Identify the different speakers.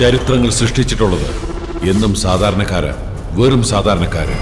Speaker 1: ചരിത്രങ്ങൾ സൃഷ്ടിച്ചിട്ടുള്ളത് എന്നും സാധാരണക്കാര് വെറും സാധാരണക്കാര്.